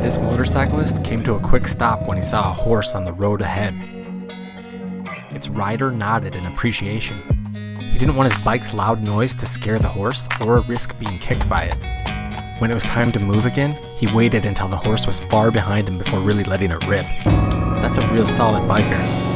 This motorcyclist came to a quick stop when he saw a horse on the road ahead. Its rider nodded in appreciation. He didn't want his bike's loud noise to scare the horse or risk being kicked by it. When it was time to move again, he waited until the horse was far behind him before really letting it rip. That's a real solid biker.